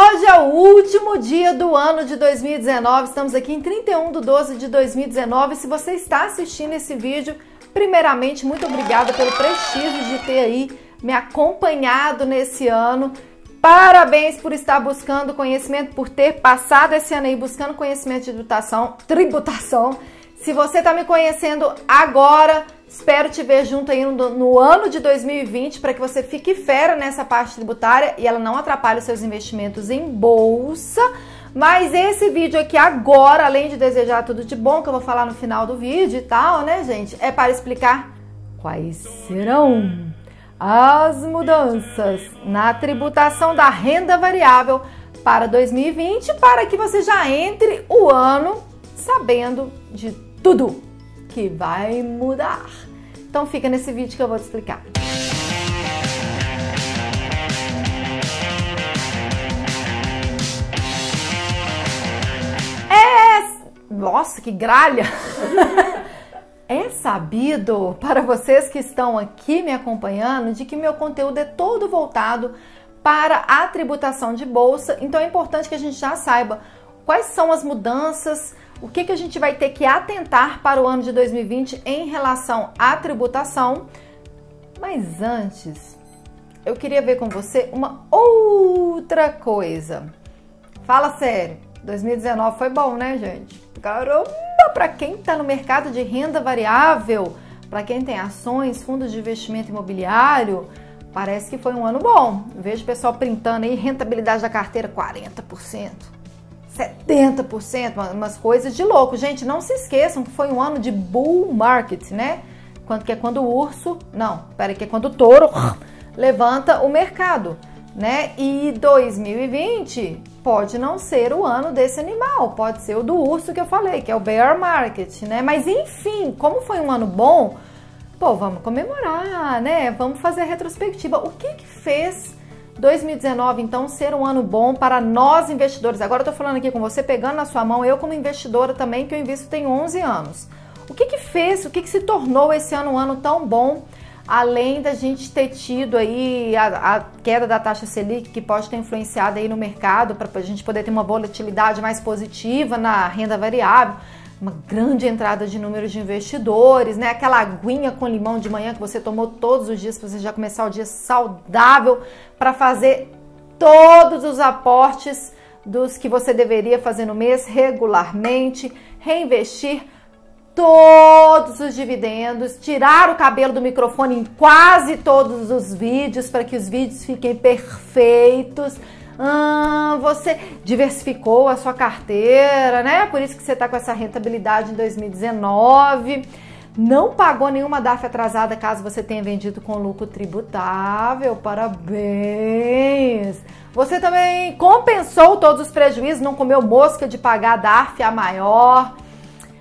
Hoje é o último dia do ano de 2019, estamos aqui em 31 de 12 de 2019. Se você está assistindo esse vídeo, primeiramente, muito obrigada pelo prestígio de ter aí me acompanhado nesse ano. Parabéns por estar buscando conhecimento, por ter passado esse ano aí buscando conhecimento de tributação. tributação. Se você está me conhecendo agora, espero te ver junto aí no, no ano de 2020 para que você fique fera nessa parte tributária e ela não atrapalhe os seus investimentos em bolsa. Mas esse vídeo aqui agora, além de desejar tudo de bom, que eu vou falar no final do vídeo e tal, né, gente? É para explicar quais serão as mudanças na tributação da renda variável para 2020, para que você já entre o ano sabendo de tudo que vai mudar. Então fica nesse vídeo que eu vou te explicar. É, nossa, que gralha! É sabido para vocês que estão aqui me acompanhando de que meu conteúdo é todo voltado para a tributação de bolsa, então é importante que a gente já saiba quais são as mudanças, o que, que a gente vai ter que atentar para o ano de 2020 em relação à tributação. Mas antes, eu queria ver com você uma outra coisa. Fala sério, 2019 foi bom, né, gente? Caramba, para quem está no mercado de renda variável, para quem tem ações, fundos de investimento imobiliário, parece que foi um ano bom. Vejo o pessoal printando aí rentabilidade da carteira 40%, 70%, umas coisas de louco. Gente, não se esqueçam que foi um ano de bull market, né? Quando que é quando o urso, não, pera que é quando o touro levanta o mercado, né? E 2020 pode não ser o ano desse animal, pode ser o do urso que eu falei, que é o bear market, né? Mas enfim, como foi um ano bom, pô, vamos comemorar, né? Vamos fazer a retrospectiva. O que que fez 2019 então ser um ano bom para nós investidores? Agora eu tô falando aqui com você, pegando na sua mão, eu como investidora também, que eu invisto tem 11 anos. O que que fez, o que que se tornou esse ano um ano tão bom além da gente ter tido aí a, a, queda da taxa Selic, que pode ter influenciado aí no mercado, para a gente poder ter uma volatilidade mais positiva na renda variável, uma grande entrada de números de investidores, né? Aquela aguinha com limão de manhã que você tomou todos os dias para você já começar o dia saudável para fazer todos os aportes dos que você deveria fazer no mês regularmente, reinvestir todos os dividendos, tirar o cabelo do microfone em quase todos os vídeos para que os vídeos fiquem perfeitos. Ah, você diversificou a sua carteira, né? Por isso que você está com essa rentabilidade em 2019. Não pagou nenhuma DAF atrasada caso você tenha vendido com lucro tributável. Parabéns! Você também compensou todos os prejuízos, não comeu mosca de pagar a DAF a maior.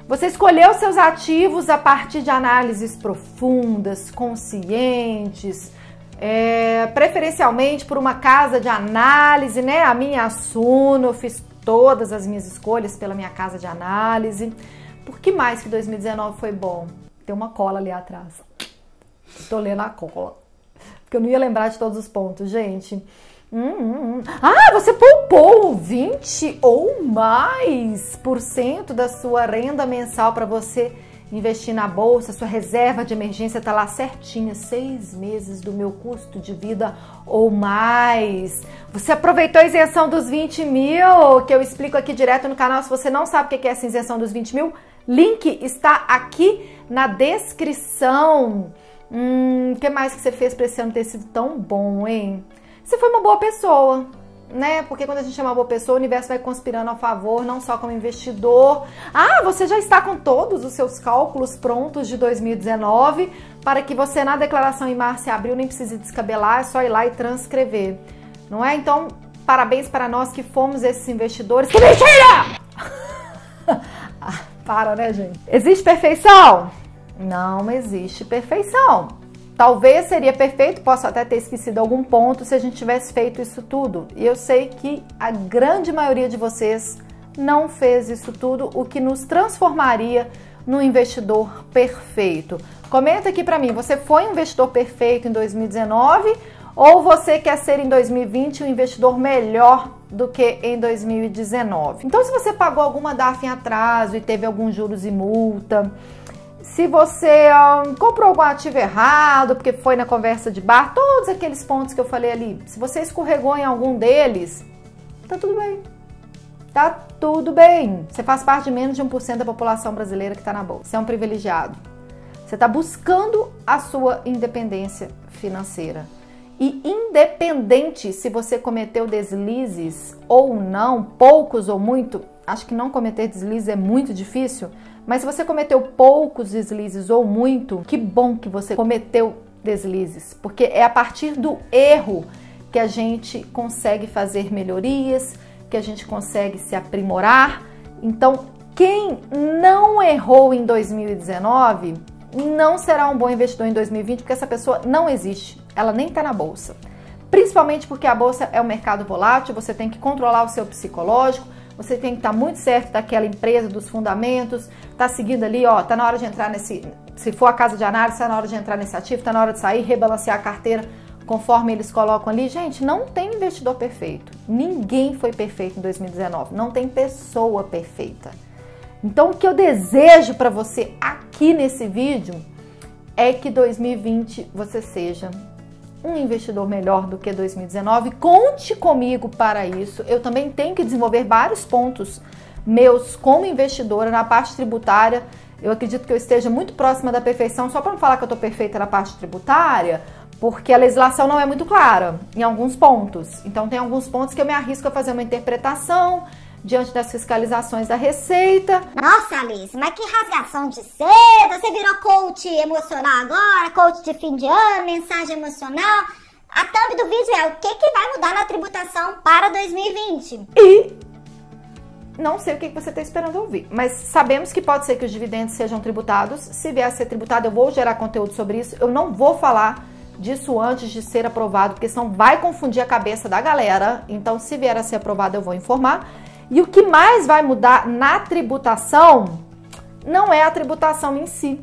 Você escolheu seus ativos a partir de análises profundas, conscientes, é, preferencialmente por uma casa de análise, né? A minha Suno, eu fiz todas as minhas escolhas pela minha casa de análise. Por que mais que 2019 foi bom? Tem uma cola ali atrás. Estou lendo a cola. Porque eu não ia lembrar de todos os pontos, gente. Hum, hum, hum. Ah, você poupou 20 ou mais por cento da sua renda mensal para você investir na bolsa, sua reserva de emergência está lá certinha, seis meses do meu custo de vida ou mais. Você aproveitou a isenção dos 20 mil, que eu explico aqui direto no canal. Se você não sabe o que é essa isenção dos 20 mil, link está aqui na descrição. Hum, o que mais que você fez para esse ano ter sido tão bom, hein? Você foi uma boa pessoa, né? Porque quando a gente é uma boa pessoa, o universo vai conspirando a favor, não só como investidor. Ah, você já está com todos os seus cálculos prontos de 2019 para que você na declaração em março e abril nem precise descabelar, é só ir lá e transcrever. Não é? Então, parabéns para nós que fomos esses investidores. Que mentira! ah, para, né, gente? Existe perfeição? Não existe perfeição. Talvez seria perfeito, posso até ter esquecido algum ponto se a gente tivesse feito isso tudo. E eu sei que a grande maioria de vocês não fez isso tudo, o que nos transformaria no investidor perfeito. Comenta aqui para mim, você foi um investidor perfeito em 2019 Ou você quer ser em 2020 um investidor melhor do que em 2019. Então, se você pagou alguma DARF em atraso e teve alguns juros e multa, se você um, comprou algum ativo errado, porque foi na conversa de bar, todos aqueles pontos que eu falei ali, se você escorregou em algum deles, tá tudo bem. Tá tudo bem. Você faz parte de menos de 1% da população brasileira que está na bolsa. Você é um privilegiado. Você está buscando a sua independência financeira. E independente se você cometeu deslizes ou não, poucos ou muito, acho que não cometer deslizes é muito difícil, mas se você cometeu poucos deslizes ou muito, que bom que você cometeu deslizes, porque é a partir do erro que a gente consegue fazer melhorias, que a gente consegue se aprimorar. Então, quem não errou em 2019 não será um bom investidor em 2020, porque essa pessoa não existe, ela nem está na bolsa. Principalmente porque a bolsa é um mercado volátil, você tem que controlar o seu psicológico, você tem que estar tá muito certo daquela empresa, dos fundamentos, tá seguindo ali, ó, tá na hora de entrar nesse, se for a casa de análise, tá na hora de entrar nesse ativo, tá na hora de sair, rebalancear a carteira conforme eles colocam ali. Gente, não tem investidor perfeito. Ninguém foi perfeito em 2019, não tem pessoa perfeita. Então, o que eu desejo para você aqui nesse vídeo é que 2020 você seja um investidor melhor do que 2019. Conte comigo para isso. Eu também tenho que desenvolver vários pontos meus como investidora na parte tributária. Eu acredito que eu esteja muito próxima da perfeição, só para não falar que eu estou perfeita na parte tributária, porque a legislação não é muito clara em alguns pontos. Então, tem alguns pontos que eu me arrisco a fazer uma interpretação diante das fiscalizações da Receita. Nossa, Alice, mas que rasgação de seda! Você virou coach emocional agora, coach de fim de ano, mensagem emocional. A thumb do vídeo é o que, que vai mudar na tributação para 2020. E não sei o que você está esperando ouvir, mas sabemos que pode ser que os dividendos sejam tributados. Se vier a ser tributado, eu vou gerar conteúdo sobre isso. Eu não vou falar disso antes de ser aprovado, porque senão vai confundir a cabeça da galera. Então, se vier a ser aprovado, eu vou informar. E o que mais vai mudar na tributação não é a tributação em si,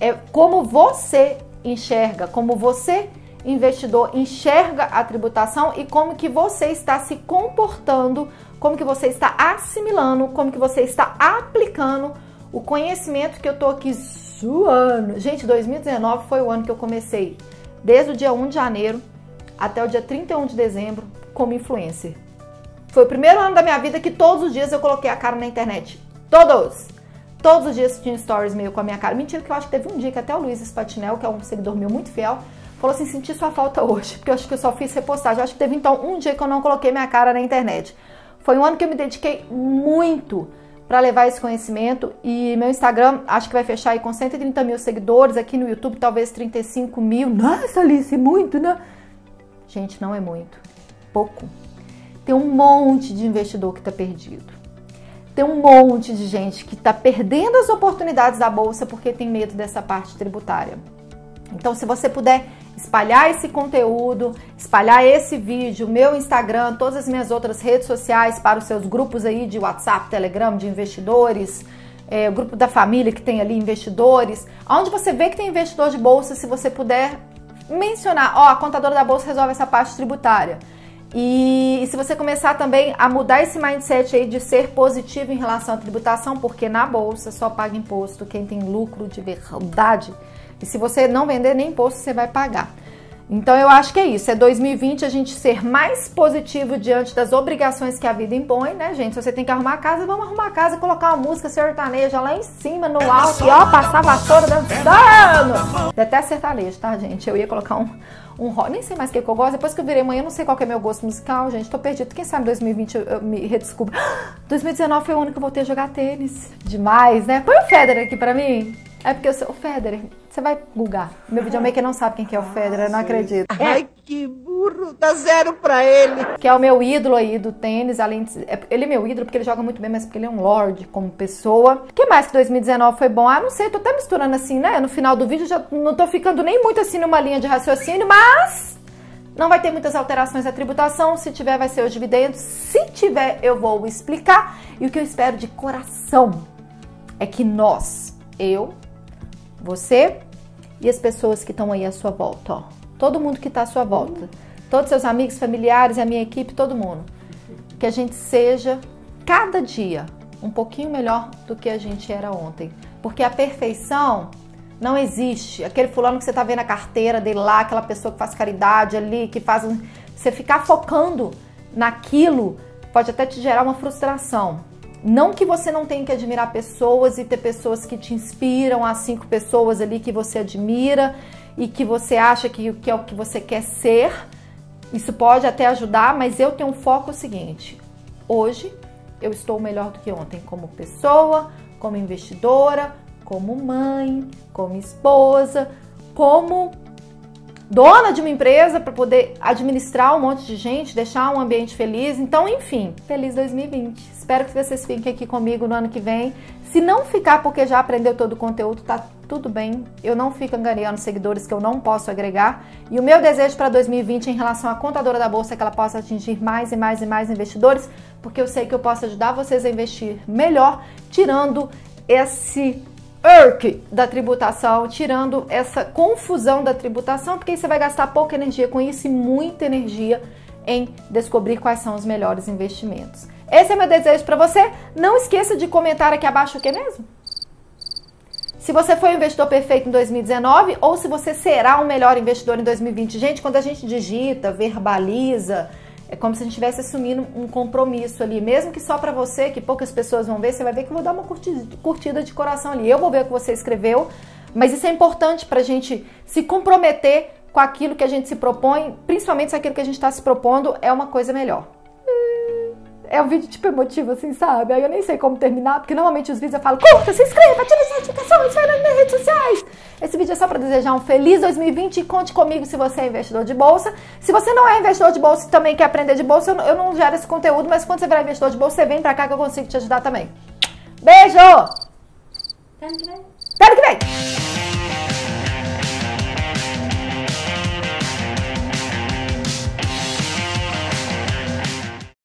é como você enxerga, como você investidor enxerga a tributação e como que você está se comportando, como que você está assimilando, como que você está aplicando o conhecimento que eu tô aqui suando. Gente, 2019 foi o ano que eu comecei, desde o dia 1 de janeiro até o dia 31 de dezembro, como influencer. Foi o primeiro ano da minha vida que todos os dias eu coloquei a cara na internet. Todos! Todos os dias tinha stories meio com a minha cara. Mentira que eu acho que teve um dia que até o Luiz Spatinel, que é um seguidor meu muito fiel, falou assim, senti sua falta hoje, porque eu acho que eu só fiz repostagem. Eu acho que teve então um dia que eu não coloquei minha cara na internet. Foi um ano que eu me dediquei muito para levar esse conhecimento e meu Instagram acho que vai fechar aí com 130 mil seguidores, aqui no YouTube talvez 35 mil. Nossa, Alice, muito, né? Gente, não é muito. Pouco. Tem um monte de investidor que está perdido. Tem um monte de gente que está perdendo as oportunidades da bolsa porque tem medo dessa parte tributária. Então, se você puder espalhar esse conteúdo, espalhar esse vídeo, meu Instagram, todas as minhas outras redes sociais para os seus grupos aí de WhatsApp, Telegram, de investidores, é, o grupo da família que tem ali investidores, onde você vê que tem investidor de bolsa, se você puder mencionar, ó, a contadora da bolsa resolve essa parte tributária. E, e, se você começar também a mudar esse mindset aí de ser positivo em relação à tributação, porque na bolsa só paga imposto quem tem lucro de verdade. E se você não vender nem imposto, você vai pagar. Então eu acho que é isso. É 2020 a gente ser mais positivo diante das obrigações que a vida impõe, né, gente? Se você tem que arrumar a casa, vamos arrumar a casa, colocar uma música sertaneja lá em cima, no alto, e ó, passar a vassoura dançando. Até sertanejo, tá, gente? Eu ia colocar um, um rock, nem sei mais o que, eu gosto. Depois que eu virei mãe, eu não sei qual é meu gosto musical, gente. Tô perdido. Quem sabe 2020 eu, eu me redescubro. 2019 foi o ano que eu voltei a jogar tênis. Demais, né? Põe o Federer aqui pra mim. É porque eu sou o Federer. Você vai bugar. Meu videomaker não sabe quem que é o Federer, eu não acredito. Ai, que burro, dá zero pra ele. Que é o meu ídolo aí do tênis, além de, é, ele é meu ídolo porque ele joga muito bem, mas porque ele é um lord como pessoa. O que mais que 2019 foi bom? Ah, não sei, tô até misturando assim, né? No final do vídeo já não tô ficando nem muito assim numa linha de raciocínio, mas não vai ter muitas alterações na tributação. Se tiver, vai ser os dividendos. Se tiver, eu vou explicar. E o que eu espero de coração é que nós, eu, você e as pessoas que estão aí à sua volta, ó. Todo mundo que está à sua volta, todos seus amigos, familiares, a minha equipe, todo mundo. Que a gente seja cada dia um pouquinho melhor do que a gente era ontem. Porque a perfeição não existe. Aquele fulano que você está vendo a carteira dele lá, aquela pessoa que faz caridade ali, que faz. Você ficar focando naquilo pode até te gerar uma frustração. Não que você não tenha que admirar pessoas e ter pessoas que te inspiram, as cinco pessoas ali que você admira e que você acha que, que é o que você quer ser. Isso pode até ajudar, mas eu tenho um foco seguinte. Hoje eu estou melhor do que ontem como pessoa, como investidora, como mãe, como esposa, como dona de uma empresa para poder administrar um monte de gente, deixar um ambiente feliz. Então, enfim, feliz 2020. Espero que vocês fiquem aqui comigo no ano que vem. Se não ficar porque já aprendeu todo o conteúdo, tá tudo bem. Eu não fico angariando seguidores que eu não posso agregar. E o meu desejo para 2020 em relação à contadora da bolsa é que ela possa atingir mais e mais e mais investidores, porque eu sei que eu posso ajudar vocês a investir melhor, tirando esse irk da tributação, tirando essa confusão da tributação, porque você vai gastar pouca energia com isso e muita energia em descobrir quais são os melhores investimentos. Esse é meu desejo para você. Não esqueça de comentar aqui abaixo o que mesmo? Se você foi um investidor perfeito em 2019 ou se você será um melhor investidor em 2020. Gente, quando a gente digita, verbaliza, é como se a gente estivesse assumindo um compromisso ali, mesmo que só para você, que poucas pessoas vão ver, você vai ver que eu vou dar uma curtida de coração ali. Eu vou ver o que você escreveu, mas isso é importante para a gente se comprometer com aquilo que a gente se propõe, principalmente se aquilo que a gente está se propondo é uma coisa melhor é um vídeo tipo emotivo, assim, sabe? Aí eu nem sei como terminar, porque normalmente os vídeos eu falo, curta, se inscreva, ative as notificações, vai nas minhas redes sociais. Vídeo é só para desejar um feliz 2020 e conte comigo se você é investidor de bolsa. Se você não é investidor de bolsa e também quer aprender de bolsa, eu não, gero esse conteúdo, mas quando você virar investidor de bolsa, você vem pra cá que eu consigo te ajudar também. Beijo!